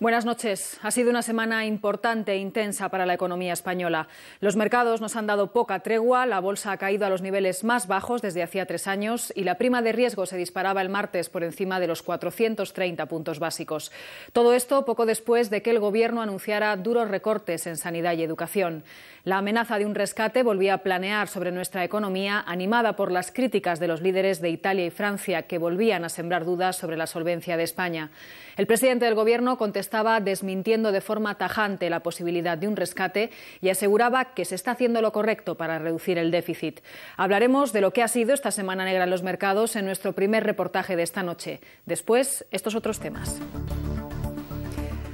Buenas noches. Ha sido una semana importante e intensa para la economía española. Los mercados nos han dado poca tregua, la bolsa ha caído a los niveles más bajos desde hacía tres años y la prima de riesgo se disparaba el martes por encima de los 430 puntos básicos. Todo esto poco después de que el Gobierno anunciara duros recortes en sanidad y educación. La amenaza de un rescate volvía a planear sobre nuestra economía, animada por las críticas de los líderes de Italia y Francia, que volvían a sembrar dudas sobre la solvencia de España. El presidente del Gobierno contestaba desmintiendo de forma tajante la posibilidad de un rescate y aseguraba que se está haciendo lo correcto para reducir el déficit. Hablaremos de lo que ha sido esta semana negra en los mercados en nuestro primer reportaje de esta noche. Después, estos otros temas.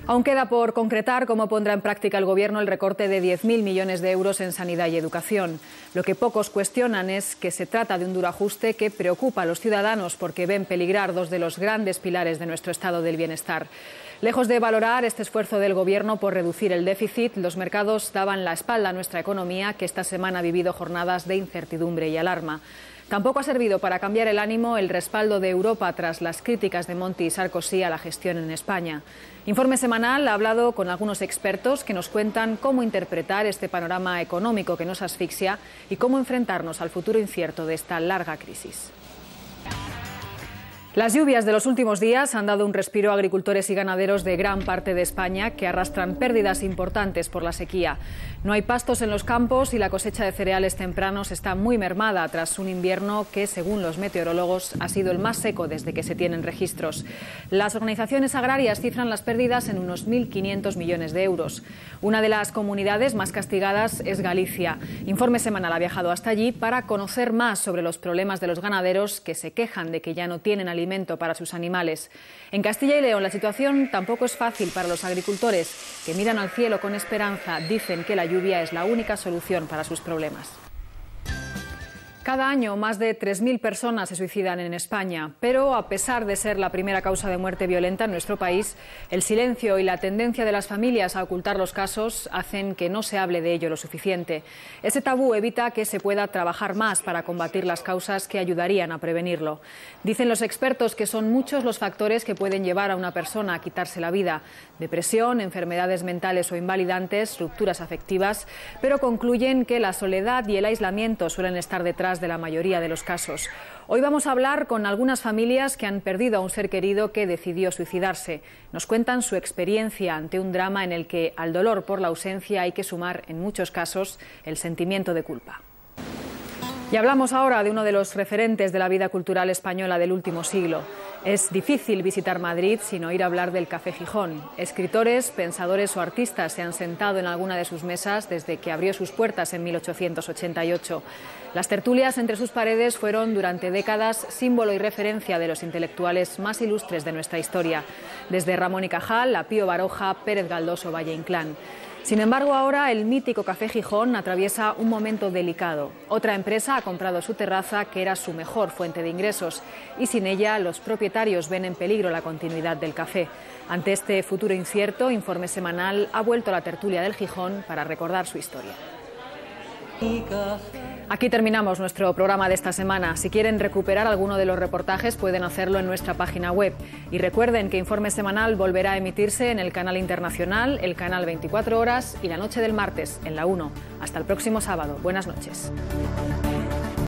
Aún queda por concretar cómo pondrá en práctica el Gobierno el recorte de 10.000 millones de euros en sanidad y educación. Lo que pocos cuestionan es que se trata de un duro ajuste que preocupa a los ciudadanos porque ven peligrar dos de los grandes pilares de nuestro estado del bienestar. Lejos de valorar este esfuerzo del Gobierno por reducir el déficit, los mercados daban la espalda a nuestra economía, que esta semana ha vivido jornadas de incertidumbre y alarma. Tampoco ha servido para cambiar el ánimo el respaldo de Europa tras las críticas de Monti y Sarkozy a la gestión en España. Informe semanal ha hablado con algunos expertos que nos cuentan cómo interpretar este panorama económico que nos asfixia y cómo enfrentarnos al futuro incierto de esta larga crisis. Las lluvias de los últimos días han dado un respiro a agricultores y ganaderos de gran parte de España que arrastran pérdidas importantes por la sequía. No hay pastos en los campos y la cosecha de cereales tempranos está muy mermada tras un invierno que, según los meteorólogos, ha sido el más seco desde que se tienen registros. Las organizaciones agrarias cifran las pérdidas en unos 1.500 millones de euros. Una de las comunidades más castigadas es Galicia. Informe Semanal ha viajado hasta allí para conocer más sobre los problemas de los ganaderos que se quejan de que ya no tienen alimentación para sus animales. En Castilla y León la situación tampoco es fácil para los agricultores, que miran al cielo con esperanza, dicen que la lluvia es la única solución para sus problemas. Cada año más de 3.000 personas se suicidan en España, pero a pesar de ser la primera causa de muerte violenta en nuestro país, el silencio y la tendencia de las familias a ocultar los casos hacen que no se hable de ello lo suficiente. Ese tabú evita que se pueda trabajar más para combatir las causas que ayudarían a prevenirlo. Dicen los expertos que son muchos los factores que pueden llevar a una persona a quitarse la vida. Depresión, enfermedades mentales o invalidantes, rupturas afectivas, pero concluyen que la soledad y el aislamiento suelen estar de la mayoría de los casos. Hoy vamos a hablar con algunas familias que han perdido a un ser querido que decidió suicidarse. Nos cuentan su experiencia ante un drama en el que al dolor por la ausencia hay que sumar, en muchos casos, el sentimiento de culpa. Y hablamos ahora de uno de los referentes de la vida cultural española del último siglo. Es difícil visitar Madrid sin oír hablar del Café Gijón. Escritores, pensadores o artistas se han sentado en alguna de sus mesas desde que abrió sus puertas en 1888. Las tertulias entre sus paredes fueron durante décadas símbolo y referencia de los intelectuales más ilustres de nuestra historia, desde Ramón y Cajal a Pío Baroja, Pérez Galdós o Valle Inclán. Sin embargo, ahora el mítico Café Gijón atraviesa un momento delicado. Otra empresa ha comprado su terraza, que era su mejor fuente de ingresos, y sin ella los propietarios ven en peligro la continuidad del café. Ante este futuro incierto, Informe Semanal ha vuelto a la tertulia del Gijón para recordar su historia. Aquí terminamos nuestro programa de esta semana. Si quieren recuperar alguno de los reportajes pueden hacerlo en nuestra página web. Y recuerden que Informe Semanal volverá a emitirse en el canal internacional, el canal 24 horas y la noche del martes en la 1. Hasta el próximo sábado. Buenas noches.